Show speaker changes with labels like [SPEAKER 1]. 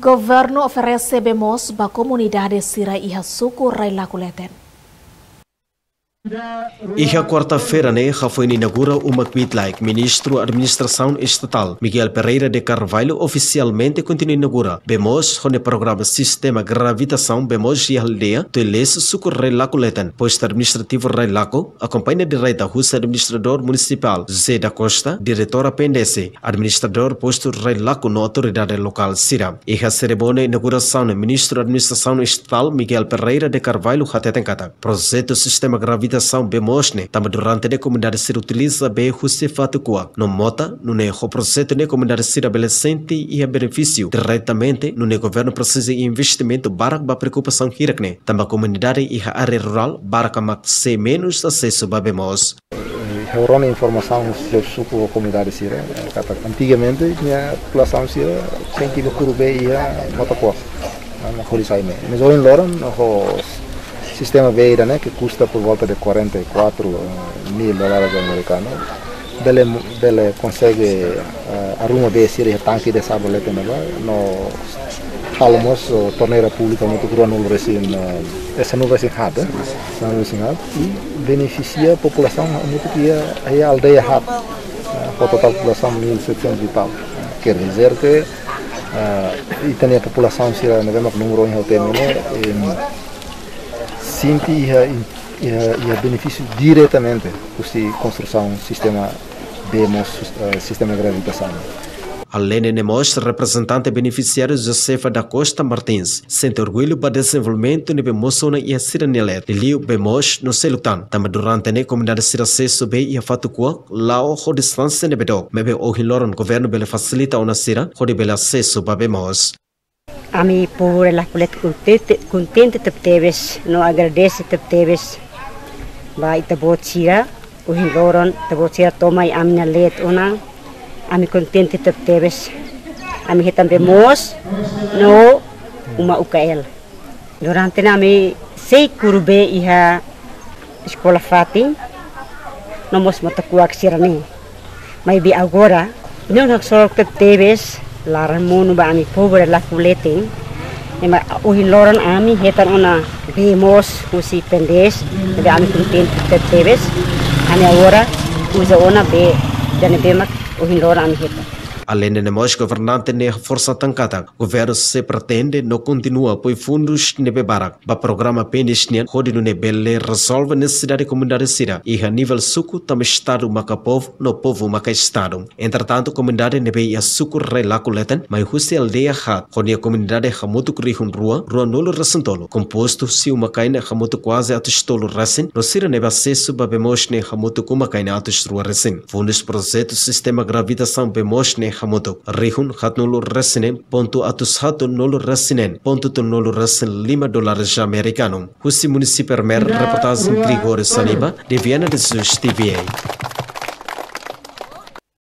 [SPEAKER 1] Governo oferece bemos ba comunidade sira iha suku Raila Kuleten.
[SPEAKER 2] Iha quarta-feira, né, foi inaugura uma like ministro administração estatal Miguel Pereira de Carvalho oficialmente continua inaugura. Bemos onde programa sistema gravitação bemos e aldeia to les socorrer lá coletan. Posto administrativo Railaco acompanha direita Rússia administrador municipal Zé da Costa, diretor apendece, administrador posto Railaco na autoridade local Sira. Iha cerimônia inauguração ministro administração estatal Miguel Pereira de Carvalho Hatetenkata. Projeto sistema gravitação habitação bemosne tama durante de comunidade ser utiliza be husse fatukua no mota no ne o projeto ne comunidade ser abelecente e a benefício diretamente no governo precisa investimento barak ba preocupação hirakne. Tama comunidade e a área rural mak se menos acesso ba bemos
[SPEAKER 3] Heurona informação sobre suco comunidade sira kata antigamente minha população senti no curube ia motopoa na horizonte mas hoje em Loran sistema Veira, né, que custa por volta de 44 mil dólares americanos, ele, ele consegue uh, arruma bem se tanque de sabolete né, no falamos uh, torneira pública muito grande no recém essa não vai ser nada não e beneficia a população muito que é a aldeia hat a total população 1700 e tal. Quer dizer que uh, e tem a população se não vemos número em hotel né sente e, e, e benefício diretamente com a construção do sistema BEMOS, uh, sistema de gravitação.
[SPEAKER 2] Além de Nemos, representante beneficiário Josefa da Costa Martins, sente orgulho para desenvolvimento de Bemosona e a Siranelet, de Liu Bemos no Selutan. Também durante a comunidade Sira acesso bem e a Fatukua, lá o distância de Bedok, mebe o hiloron governo bele facilita a Sira, o bele acesso para Bemos.
[SPEAKER 4] Ami pura lah kulit kuntin tetap tebes, no agradece tetap tebes. Ba itabot sira, uhin loron, tabot sira tomai amina let unang, ami kuntin tetap tebes. Ami hitam bemos, no uma ukael. Durante nami sei kurbe iha sekolah fati, nomos matakuak sirani. May bi agora, nyo nagsorok tetap tebes, laran munu ba ami pobre la kuleting ema uhin loran ami hetan ona bemos usi pendes be ami kuntin tetes ami agora usa ona be jane bemak uhin loran ami hetan
[SPEAKER 2] Além de nós, governante ne força tancada, governo se pretende não continua por fundos nebe barak. Ba programa penisnia, rode no nebele resolve necessidade comunidade sira e a nível suco tam estado maka povo no povo maka estado. Entretanto, comunidade nebe ia suco relaculetan, mas husi aldeia hat, rode a comunidade hamutu kurihun rua, rua nulo resentolo, composto se uma caina hamutu quase atistolo resin, no sira nebe acesso ba bemosne hamutu kuma caina atisrua resin. Fundos projeto sistema gravitação bemosne hamutuk rihun hatnulu resinen pontu atus hatu nulu resinen pontu tu nulu resen 5 dólares americanos. Husi Municipal Mer reportagem Grigori Saniba de Viana de Sus TVA.